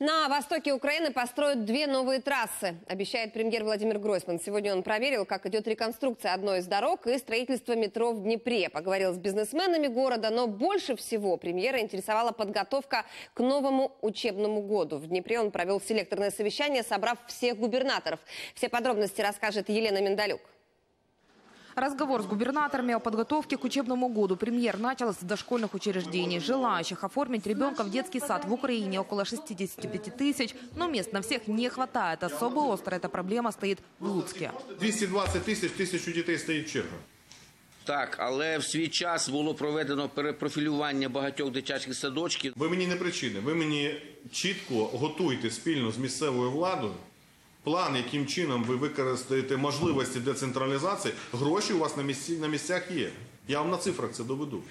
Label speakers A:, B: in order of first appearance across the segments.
A: На востоке Украины построят две новые трассы, обещает премьер Владимир Гройсман. Сегодня он проверил, как идет реконструкция одной из дорог и строительство метро в Днепре. Поговорил с бизнесменами города, но больше всего премьера интересовала подготовка к новому учебному году. В Днепре он провел селекторное совещание, собрав всех губернаторов. Все подробности расскажет Елена Миндалюк.
B: Разговор с губернаторами о подготовке к учебному году премьер начал с дошкольных учреждений. Желающих оформить ребенка в детский сад в Украине около 65 тысяч, но мест на всех не хватает. Особо остро эта проблема стоит в Луцке.
C: 220 тисяч, тисячу дітей стоїть черга.
D: Так, але в свій час було проведено перепрофілювання багатьох дитячих садочків.
C: Ви мені не причини. Ви мені чітко готуйте спільно з місцевою владою план, яким чином ви використаєте можливості децентралізації. Гроші у вас на місці на місцях є. Я вам на цифрах це доведу.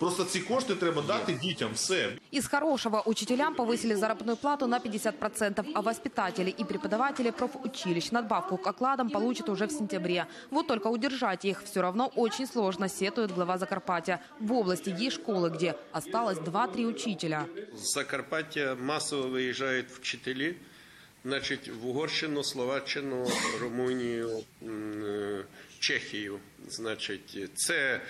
C: Просто ці кошти треба дати дітям. Все.
B: Из хорошего учителям повысили заработную плату на 50%, а воспитатели и преподаватели профучилищ надбавку к окладам получат уже в сентябре. Вот только удержать их все равно очень сложно, сетует глава Закарпатья. В области есть школы, где осталось 2-3 учителя.
E: З Закарпаття масово виїжджають вчителі, Значить, в Угорщину, Словаччину, Румунію, е, Чехію. Значить, це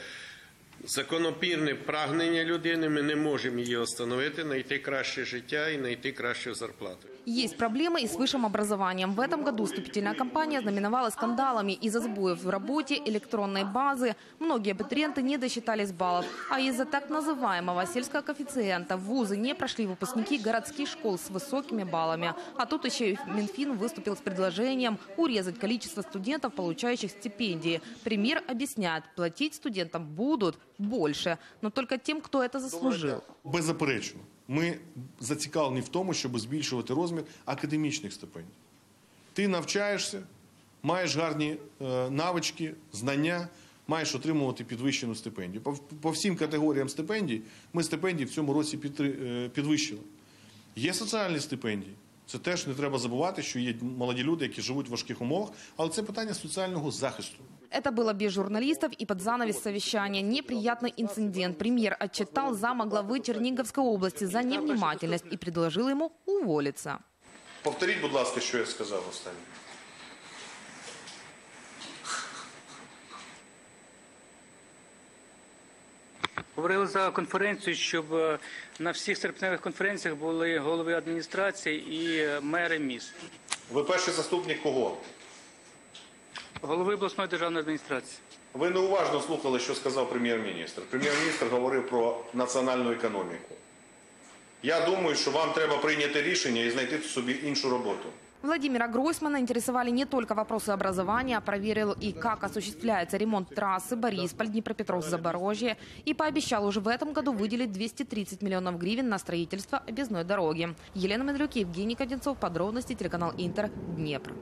E: законопірне прагнення людини. Ми не можемо її остановити, знайти краще життя і знайти кращу зарплату.
B: Есть проблемы и с высшим образованием. В этом году вступительная кампания знаменовала скандалами из-за сбоев в работе электронной базы. Многие абитуриенты не досчитались баллов. А из-за так называемого сельского коэффициента в вузы не прошли выпускники городских школ с высокими баллами. А тут еще и Минфин выступил с предложением урезать количество студентов, получающих стипендии. Премьер объясняет, платить студентам будут больше, но только тем, кто это заслужил.
C: Беззаперечно, ми зацікавлені в тому, щоб збільшувати розмір академічних стипендій. Ти навчаєшся, маєш гарні е, навички, знання, маєш отримувати підвищену стипендію. По, всім категоріям стипендій ми стипендії в цьому році е, підвищили. Є соціальні стипендії. Це теж не треба забувати, що є молоді люди, які живуть в важких умовах, але це питання соціального захисту.
B: Это было без журналистов и под занавес совещания. Неприятный инцидент. Премьер отчитал зама главы Черниговской области за невнимательность и предложил ему уволиться.
C: Повторіть, будь ласка, що я сказав останнє.
F: Говорили за конференцію, щоб е, на всіх серпневих конференціях були голови адміністрації і е, мери міст,
C: Ви перший заступник кого?
F: голови обласної державної адміністрації.
C: Ви неуважно слухали, що сказав прем'єр-міністр. Прем'єр-міністр говорив про національну економіку. Я думаю, що вам треба прийняти рішення і знайти собі іншу роботу.
B: Владимира Гройсмана интересовали не только вопросы образования, проверил и как осуществляется ремонт трассы Борисполь-Днепропетровск-Запорожье и пообещал уже в этом году выделить 230 миллионов гривен на строительство объездной дороги. Елена Медлюк, Евгений Кодинцов, подробности телеканал Интер, Днепр.